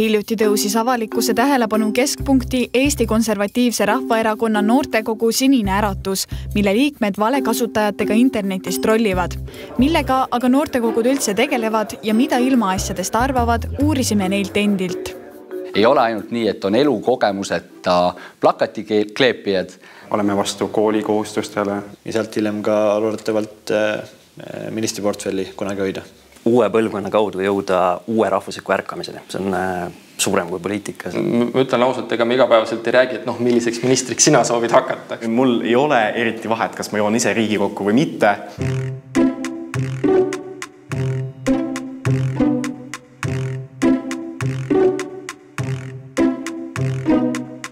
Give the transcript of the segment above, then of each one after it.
hiljuti tõusis avalikkuse tähelepanu keskpunkti Eesti Konservatiivse Rahvaerakonna noortekogu Sinine Äratus, mille liikmed valekasutajatega internetis trollivad. millega aga noortekogud üldse tegelevad ja mida ilmaasjadest arvavad, uurisime neilt endilt. ei ole ainult nii, et on elukogemuseta plakatikleepijad. oleme vastu koolikohustustele ja sealt hiljem ka loodetavalt äh, ministriportfelli kunagi hoida uue põlvkonna kaudu jõuda uue rahvusliku ärkamiseni, see on äh, suurem kui poliitika. ma ütlen ausalt, ega me igapäevaselt ei räägi, et noh, milliseks ministriks sina soovid hakata. mul ei ole eriti vahet, kas ma jõuan ise Riigikokku või mitte.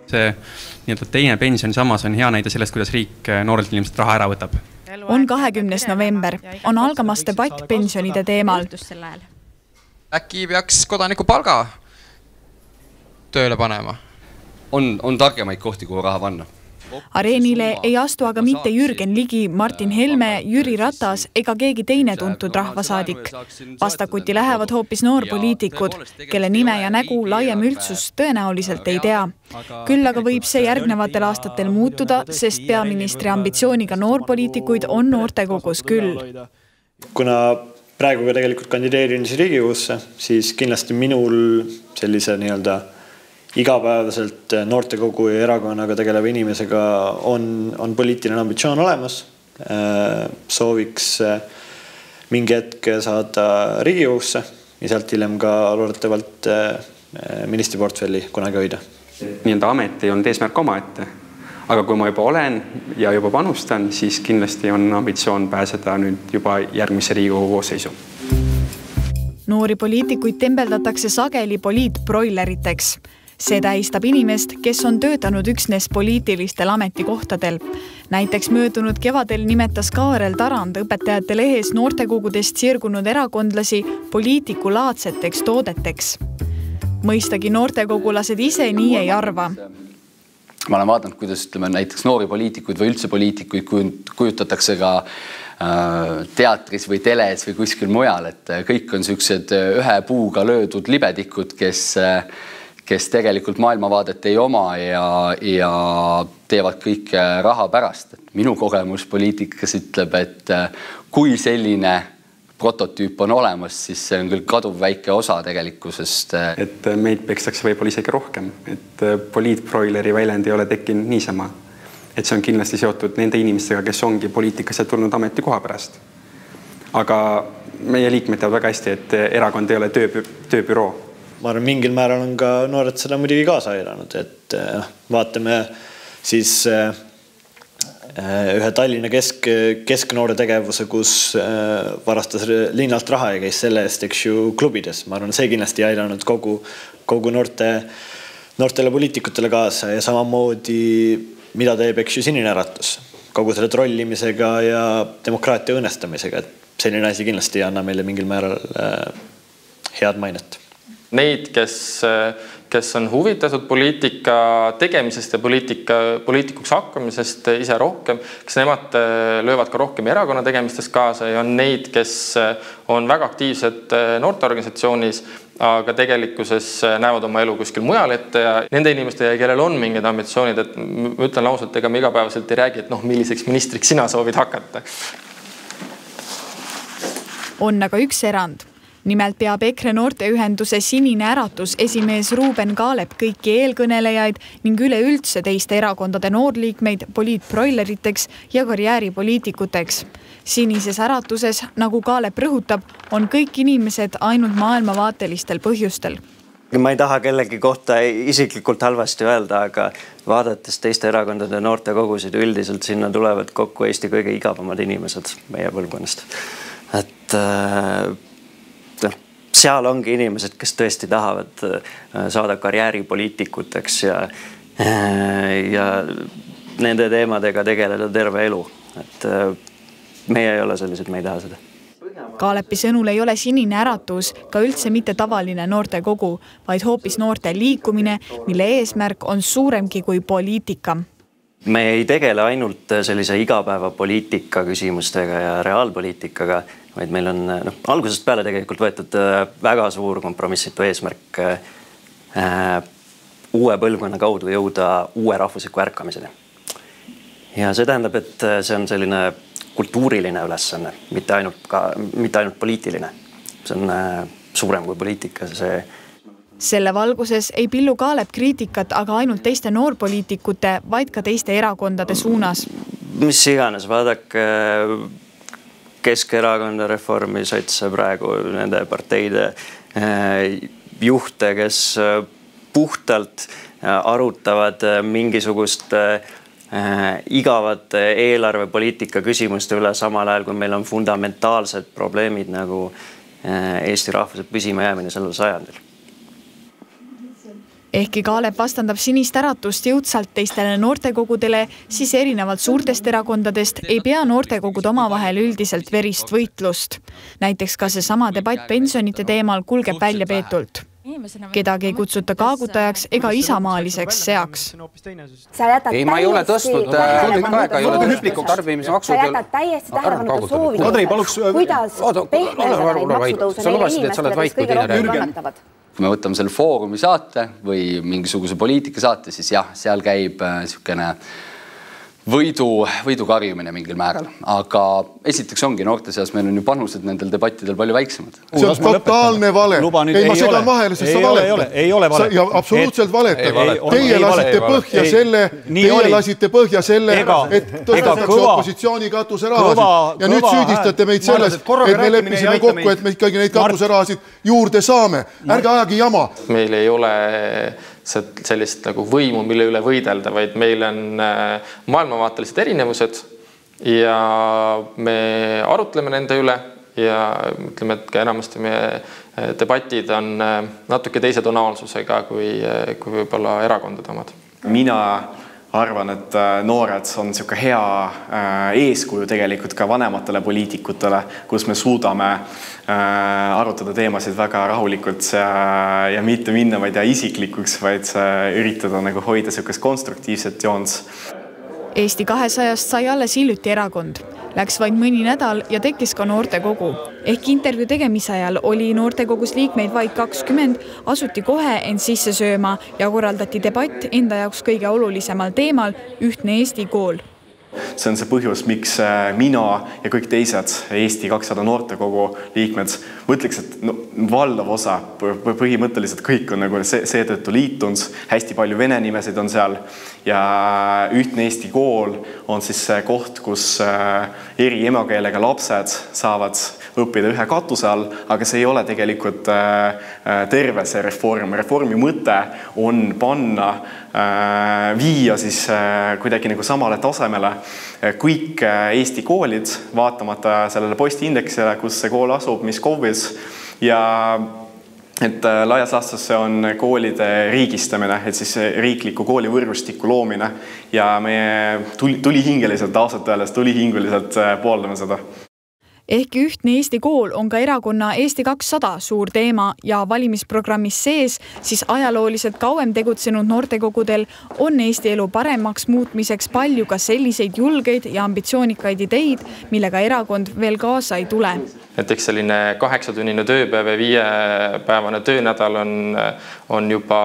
see nii-öelda teine pensionisammas on hea näide sellest, kuidas riik noorelt inimeselt raha ära võtab on kahekümnes november, on algamas debatt pensionide teemal. äkki peaks kodanikupalga tööle panema? on, on targemaid kohti, kuhu raha panna areenile ei astu aga mitte Jürgen Ligi, Martin Helme, Jüri Ratas ega keegi teine tuntud rahvasaadik. vastakuti lähevad hoopis noorpoliitikud, kelle nime ja nägu laiem üldsus tõenäoliselt ei tea. küll aga võib see järgnevatel aastatel muutuda, sest peaministri ambitsiooniga noorpoliitikuid on noortekogus küll. kuna praegu ka tegelikult kandideerin siis Riigikogusse, siis kindlasti minul sellise nii-öelda igapäevaselt noortekogu ja erakonnaga tegeleva inimesega on, on poliitiline ambitsioon olemas. Äh, sooviks äh, mingi hetk saada Riigikogusse ja sealt hiljem ka loodetavalt äh, ministriportfelli kunagi hoida. nii-öelda amet ei olnud eesmärk omaette, aga kui ma juba olen ja juba panustan, siis kindlasti on ambitsioon pääseda nüüd juba järgmisse Riigikogu koosseisu noori poliitikuid tembeldatakse sageli poliitbroileriteks see tähistab inimest, kes on töötanud üksnes poliitilistel ametikohtadel. näiteks möödunud kevadel nimetas Kaarel Tarand Õpetajate Lehes noortekogudest sirgunud erakondlasi poliitikulaadseteks toodeteks. mõistagi noortekogulased ise nii ei arva ma olen vaadanud, kuidas ütleme näiteks noori poliitikuid või üldse poliitikuid kujutatakse ka äh, teatris või teles või kuskil mujal, et kõik on niisugused ühe puuga löödud libedikud, kes äh, kes tegelikult maailmavaadet ei oma ja, ja teevad kõike raha pärast. minu kogemus poliitikas ütleb, et äh, kui selline prototüüp on olemas, siis see on küll kaduvväike osa tegelikkusest. Äh. et äh, meid pekstakse võib-olla isegi rohkem, et poliitbroileri väljend ei ole tekkinud niisama. et see on kindlasti seotud nende inimestega, kes ongi poliitikasse tulnud ametikoha pärast. aga meie liikmed teavad väga hästi, et erakond ei ole töö, tööbüroo ma arvan, mingil määral on ka noored seda muidugi kaasa aidanud, et noh, vaatame siis äh, ühe Tallinna kesk, kesknoore tegevuse, kus äh, varastas linnalt raha ja käis selle eest, eks ju, klubides. ma arvan, see kindlasti aidanud kogu, kogu noorte, noortele poliitikutele kaasa ja samamoodi, mida teeb, eks ju, Sinine Äratus kogu selle trollimisega ja demokraatia õõnestamisega, et selline asi kindlasti ei anna meile mingil määral äh, head mainet neid, kes, kes on huvitatud poliitika tegemisest ja poliitika, poliitikuks hakkamisest ise rohkem, kas nemad äh, löövad ka rohkem erakonna tegemistes kaasa ja on neid, kes äh, on väga aktiivsed äh, noorteorganisatsioonis, aga tegelikkuses näevad oma elu kuskil mujal ette ja nende inimeste, kellel on mingid ambitsioonid, et ma ütlen ausalt, ega me igapäevaselt ei räägi, et noh, milliseks ministriks sina soovid hakata. on aga üks erand nimelt peab EKRE noorteühenduse Sinine Äratus esimees Ruuben Kaalep kõiki eelkõnelejaid ning üleüldse teiste erakondade noorliikmeid poliitbroileriteks ja karjääripoliitikuteks. sinises äratuses, nagu Kaalep rõhutab, on kõik inimesed ainult maailmavaatelistel põhjustel ma ei taha kellegi kohta isiklikult halvasti öelda, aga vaadates teiste erakondade noortekogusid, üldiselt sinna tulevad kokku Eesti kõige igavamad inimesed meie põlvkonnast. et äh, seal ongi inimesed, kes tõesti tahavad äh, saada karjääripoliitikuteks ja, äh, ja nende teemadega tegeleda terve elu. et äh, meie ei ole sellised, me ei taha seda. Kaalepi sõnul ei ole Sinine Äratus ka üldse mitte tavaline noortekogu, vaid hoopis noorte liikumine, mille eesmärk on suuremgi kui poliitika me ei tegele ainult sellise igapäevapoliitika küsimustega ja reaalpoliitikaga, vaid meil on noh, algusest peale tegelikult võetud äh, väga suur kompromissitu eesmärk äh, uue põlvkonna kaudu jõuda uue rahvusliku ärkamiseni. ja see tähendab, et see on selline kultuuriline ülesanne, mitte ainult ka, mitte ainult poliitiline. see on suurem kui poliitika, see selle valguses ei pillu Kaalep kriitikat aga ainult teiste noorpoliitikute, vaid ka teiste erakondade suunas. mis iganes, vaadake Keskerakonda, Reformi, sotse praegu, nende parteide eh, juhte, kes eh, puhtalt eh, arutavad mingisugust igavate eelarvepoliitika küsimuste üle, samal ajal kui meil on fundamentaalsed probleemid nagu Eesti rahvuse püsimajäämine sellel sajandil ehkki Kaalep vastandab Sinist Äratust jõudsalt teistele noortekogudele, siis erinevalt suurtest erakondadest ei pea noortekogud omavahel üldiselt verist võitlust. näiteks ka seesama debatt pensionite teemal kulgeb väljapeetult kedagi ei kutsuta kaagutajaks ega isamaaliseks seaks. ei, ma ei ole tõstnud tükk aega, ei ole hüpliku tarbimismaksud. sa jätad täiesti tähelepanuta soovi. Kadri, paluks. kuidas pehmendada neid maksutõuse neile inimestele, kes kõige rohkem kannatavad kui me võtame selle Foorumi saate või mingisuguse poliitikasaate, siis jah, seal käib niisugune äh, võidu, võidu karjumine mingil määral, aga esiteks ongi noorte seas meil on ju panused nendel debattidel palju väiksemad. see on totaalne vale. ei, ma segan vahele, sest sa valetad. ei ole vale. ja absoluutselt valetad. Teie lasite põhja selle, teie lasite põhja selle, et tõstetakse opositsiooni katuserahasid ja nüüd süüdistate meid selles, et me leppisime kokku, et me ikkagi neid katuserahasid juurde saame. ärge ajage jama. meil ei ole sellist nagu võimu, mille üle võidelda, vaid meil on äh, maailmavaatelised erinevused ja me arutleme nende üle ja ütleme, et ka enamasti meie äh, debatid on äh, natuke teise tonaalsusega kui, kui võib-olla erakondade omad. mina arvan, et äh, noored on niisugune hea äh, eeskuju tegelikult ka vanematele poliitikutele, kus me suudame äh, arutada teemasid väga rahulikult ja, mitte minna, ma ei tea, isiklikuks, vaid üritada nagu hoida niisugust konstruktiivset joont. Eesti kahesajast sai alles hiljuti erakond Läks vaid mõni nädal ja tekkis ka noortekogu. ehk intervjuu tegemise ajal oli noortekogus liikmeid vaid kakskümmend, asuti kohe end sisse sööma ja korraldati debatt enda jaoks kõige olulisemal teemal, ühtne Eesti kool see on see põhjus, miks äh, mina ja kõik teised Eesti kakssada noortekogu liikmed mõtleks, et no valdav osa, põhimõtteliselt kõik on nagu seetõttu liitunud, hästi palju vene nimesid on seal ja Ühtne Eesti Kool on siis see koht, kus äh, eri emakeelega lapsed saavad õppida ühe katuse all, aga see ei ole tegelikult äh, terve see reform. reformi mõte on panna Äh, viia siis äh, kuidagi nagu samale tasemele äh, kõik Eesti koolid, vaatamata sellele postiindeksile, kus see kool asub, mis KOV-is. Ja et laias laastus see on koolide riigistamine, et siis riikliku koolivõrgustiku loomine. Ja meie tuli, tulihingeliselt, ausalt öeldes tulihingeliselt pooldame seda ehkki ühtne Eesti kool on ka erakonna Eesti kakssada suur teema ja valimisprogrammis sees, siis ajalooliselt kauem tegutsenud noortekogudel on Eesti elu paremaks muutmiseks palju ka selliseid julgeid ja ambitsioonikaid ideid, millega erakond veel kaasa ei tule. näiteks selline kaheksatunnine tööpäev ja viiepäevane töönädal on, on juba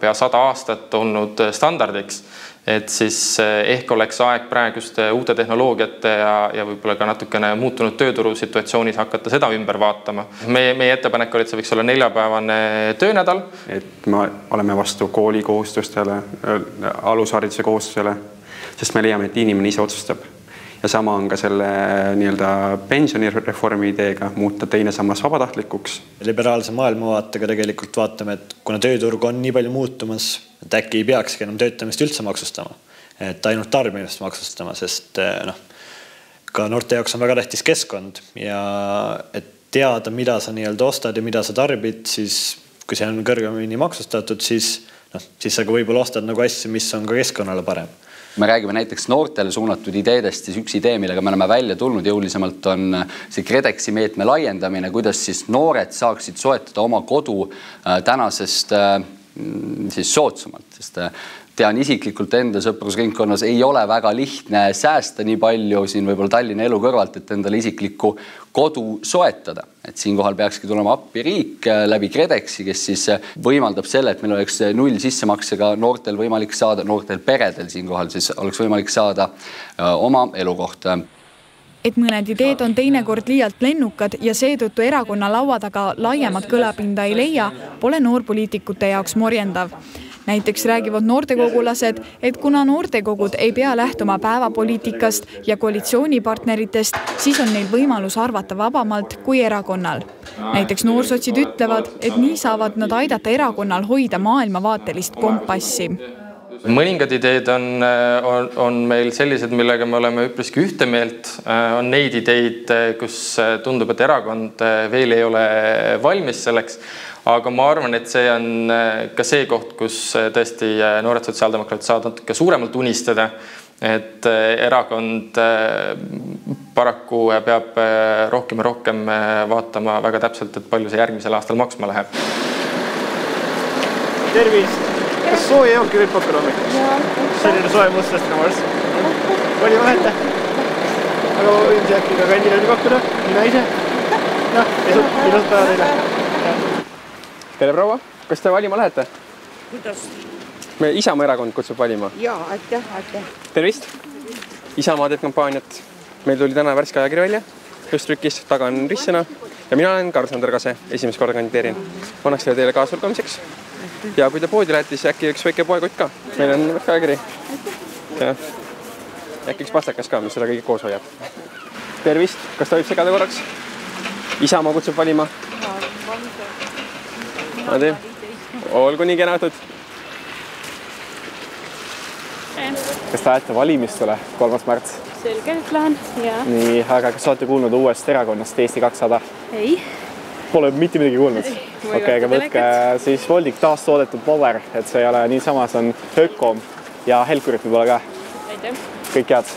pea sada aastat olnud standardiks et siis eh, ehk oleks aeg praeguste uute tehnoloogiate ja, ja võib-olla ka natukene muutunud tööturu situatsioonis hakata seda ümber vaatama. meie, meie ettepanek oli, et see võiks olla neljapäevane töönädal. et me oleme vastu kooli kohustustele, alushariduse kohustusele, sest me leiame, et inimene ise otsustab ja sama on ka selle nii-öelda pensionireformi ideega muuta teine sammas vabatahtlikuks. liberaalse maailmavaatega tegelikult vaatame, et kuna tööturg on nii palju muutumas, et äkki ei peakski enam töötamist üldse maksustama, et ainult tarbimist maksustama, sest eh, noh, ka noorte jaoks on väga tähtis keskkond ja et teada, mida sa nii-öelda ostad ja mida sa tarbid, siis kui see on kõrgemini maksustatud, siis noh, siis sa ka võib-olla ostad nagu asju, mis on ka keskkonnale parem me räägime näiteks noortele suunatud ideedest, siis üks idee, millega me oleme välja tulnud jõulisemalt, on see KredExi meetme laiendamine, kuidas siis noored saaksid soetada oma kodu äh, tänasest äh, siis soodsamalt, sest äh, tean isiklikult enda sõprusringkonnas ei ole väga lihtne säästa nii palju siin võib-olla Tallinna elu kõrvalt, et endale isiklikku kodu soetada. et siinkohal peakski tulema appi riik äh, läbi KredExi, kes siis äh, võimaldab selle, et meil oleks null sissemaksega noortel võimalik saada, noortel peredel siinkohal siis oleks võimalik saada oma elukohta et mõned ideed on teinekord liialt lennukad ja seetõttu erakonna laua taga laiemat kõlapinda ei leia, pole noorpoliitikute jaoks morjendav näiteks räägivad noortekogulased, et kuna noortekogud ei pea lähtuma päevapoliitikast ja koalitsioonipartneritest, siis on neil võimalus arvata vabamalt kui erakonnal. näiteks noorsotsid ütlevad, et nii saavad nad aidata erakonnal hoida maailmavaatelist kompassi mõningad ideed on, on, on meil sellised, millega me oleme üpriski ühte meelt, on neid ideid, kus tundub, et erakond veel ei ole valmis selleks aga ma arvan, et see on äh, ka see koht, kus äh, tõesti äh, noored sotsiaaldemokraadid saavad natuke suuremalt unistada. et erakond paraku peab rohkem ja rohkem vaatama väga täpselt, et palju see järgmisel aastal maksma läheb. tervist, kas sooja jooki võib pakkuda hommikul? selline soe mustast nagu arst. valima lähete? aga võin siis äkki ka kandidaadi pakkuda, mina ise. noh, ilusat päeva teile tere, proua, kas te valima lähete? kuidas? me Isamaa erakond kutsub valima. ja aitäh, aitäh. tervist. Isamaa teeb kampaaniat. meil tuli täna värske ajakiri välja, just trükis, taga on ristsõna ja mina olen Karl-Sander Kase, esimest korda kandideerin. ma annaks selle teile kaasulgamiseks. Ja kui te poodi lähete, siis äkki üks väike poekott ka. meil on värske ajakiri. jah. äkki üks pastakas ka, mis seda kõike koos hoiab. tervist, kas tohib segada korraks? Isamaa kutsub valima olgu nii kenatud. kas te lähete valimistele, kolmas märts? selge, lähen, jaa. nii, aga kas olete kuulnud uuest erakonnast Eesti kakssada? ei. Pole mitte midagi kuulnud? okei aga võtke siis Voldik taastoodetud Power, et see ei ole niisama, see on Ökom ja Helkurit võib-olla ka. kõik head.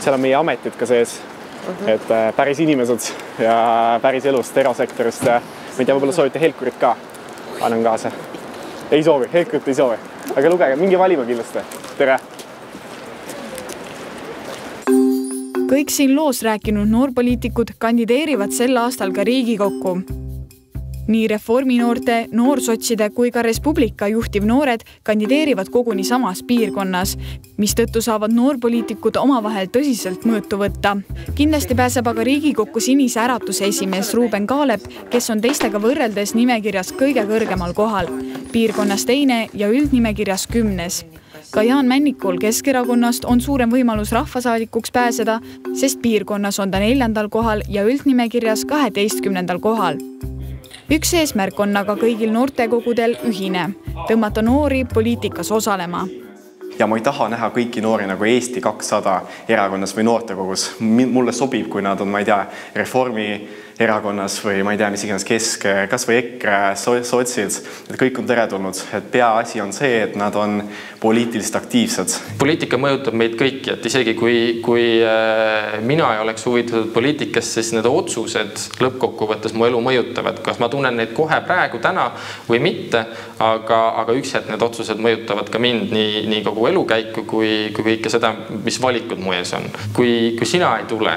seal on meie ametid ka sees uh, -huh. et äh, päris inimesed ja päris elust, erasektorist ma ei tea, võib-olla soovite Helkurit ka? annan kaasa. ei soovi, Helkurit ei soovi, aga lugege, minge valima kindlasti. tere. Kõik siin loos rääkinud noorpoliitikud kandideerivad sel aastal ka Riigikokku nii Reforminoorte, noorsotside kui ka Res Publica juhtivnoored kandideerivad koguni samas piirkonnas, mistõttu saavad noorpoliitikud omavahel tõsiselt mõõtu võtta. kindlasti pääseb aga Riigikokku Sinise Äratuse esimees Ruuben Kaalep, kes on teistega võrreldes nimekirjas kõige kõrgemal kohal, piirkonnas teine ja üldnimekirjas kümnes ka Jaan Männikul Keskerakonnast on suurem võimalus rahvasaadikuks pääseda, sest piirkonnas on ta neljandal kohal ja üldnimekirjas kaheteistkümnendal kohal üks eesmärk on aga kõigil noortekogudel ühine, tõmmata noori poliitikas osalema ja ma ei taha näha kõiki noori nagu Eesti kakssada erakonnas või noortekogus. mulle sobib, kui nad on, ma ei tea, Reformi erakonnas või ma ei tea, mis iganes kesk, kasvõi EKRE, sotsid, et kõik on teretulnud, et peaasi on see, et nad on poliitiliselt aktiivsed. poliitika mõjutab meid kõiki, et isegi kui, kui äh, mina ei oleks huvitatud poliitikast, siis need otsused lõppkokkuvõttes mu elu mõjutavad, kas ma tunnen neid kohe praegu, täna või mitte, aga, aga üks hetk need otsused mõjutavad ka mind nii, nii kogu elukäiku kui, kui kõike seda, mis valikud mu ees on. kui, kui sina ei tule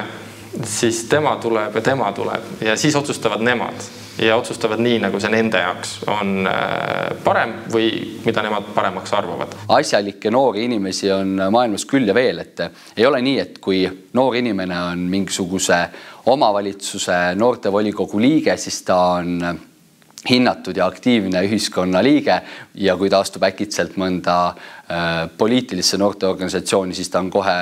siis tema tuleb ja tema tuleb. Ja siis otsustavad nemad. Ja otsustavad nii, nagu see nende jaoks on äh, parem või mida nemad paremaks arvavad. asjalikke noori inimesi on maailmas küll ja veel, et ei ole nii, et kui noor inimene on mingisuguse omavalitsuse noortevolikogu liige, siis ta on hinnatud ja aktiivne ühiskonnaliige ja kui ta astub äkitselt mõnda äh, poliitilisse noorteorganisatsiooni, siis ta on kohe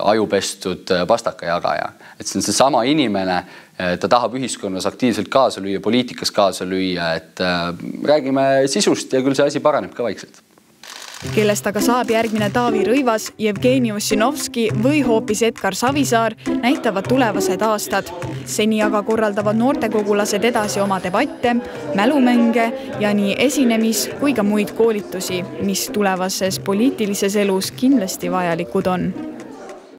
ajupestud äh, pastakajagaja, et see on seesama inimene, äh, ta tahab ühiskonnas aktiivselt kaasa lüüa, poliitikas kaasa lüüa, et äh, räägime sisust ja küll see asi paraneb ka vaikselt. Kellest aga saab järgmine Taavi Rõivas, Jevgeni Ossinovski või hoopis Edgar Savisaar, näitavad tulevased aastad. seni aga korraldavad noortekogulased edasi oma debatte, mälumänge ja nii esinemis- kui ka muid koolitusi, mis tulevases poliitilises elus kindlasti vajalikud on